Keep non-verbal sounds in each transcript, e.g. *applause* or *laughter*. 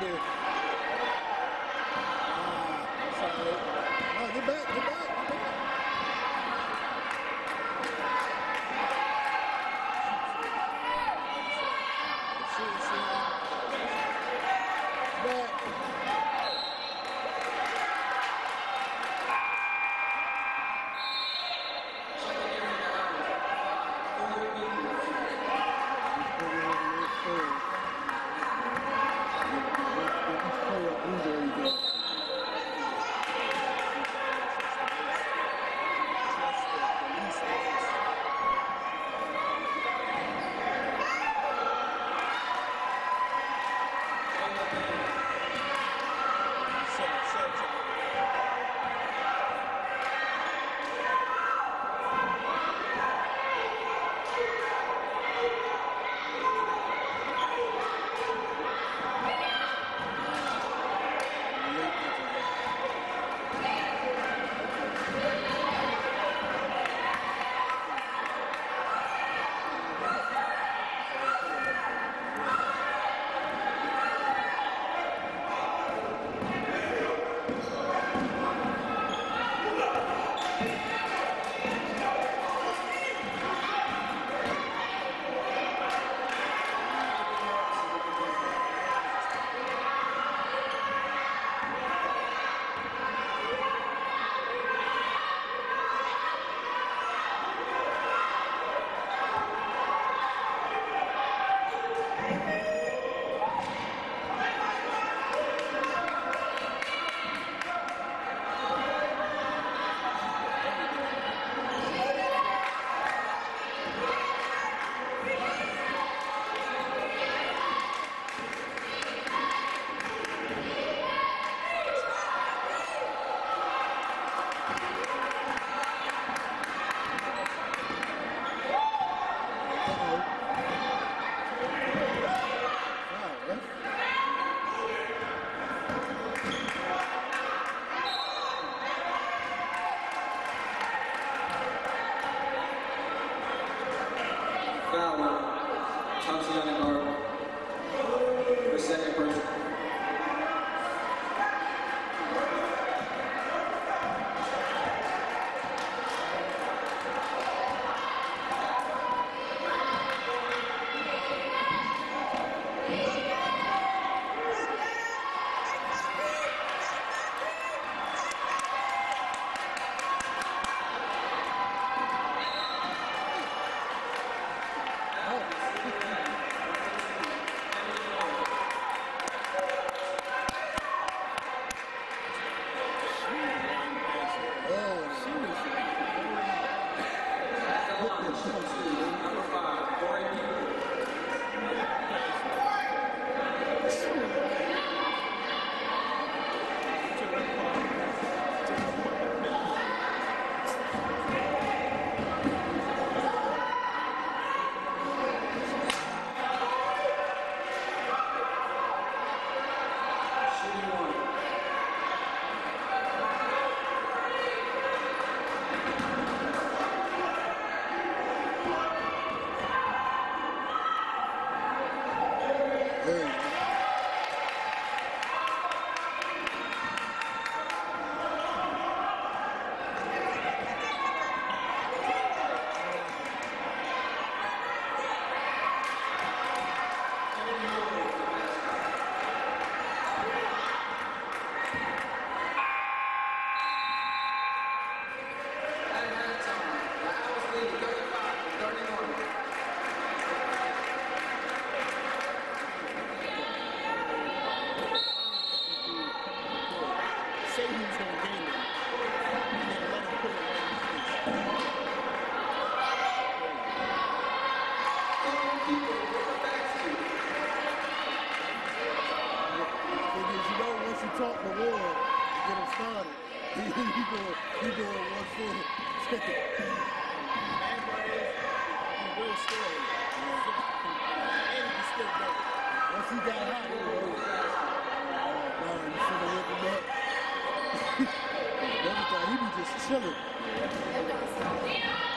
the foul with the Young second person. Once he got hot. Oh, you. *laughs*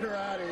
get her out of here.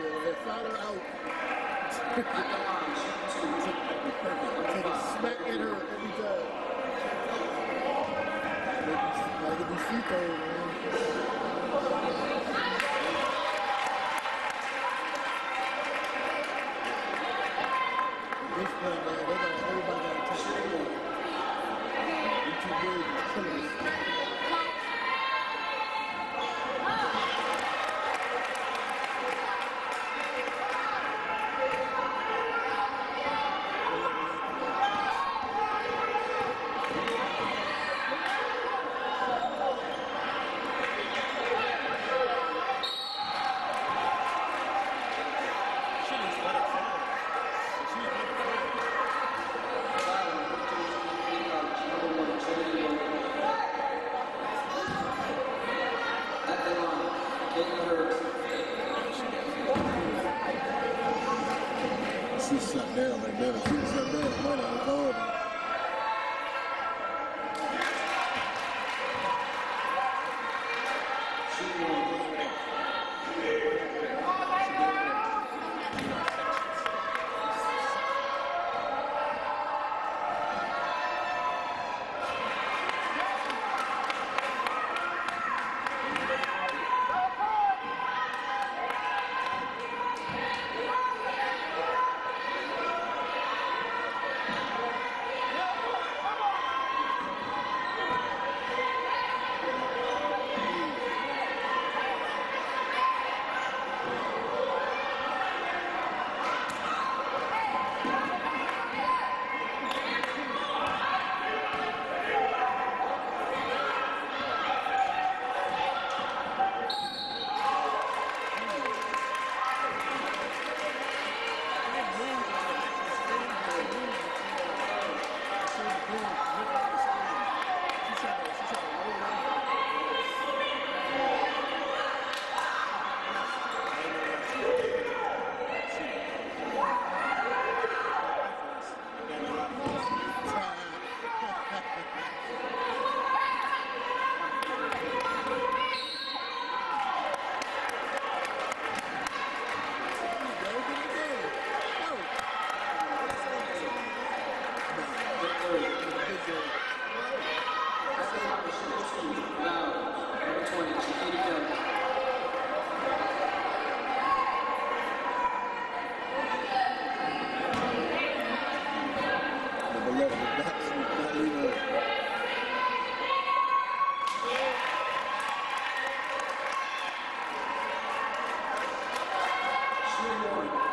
She won.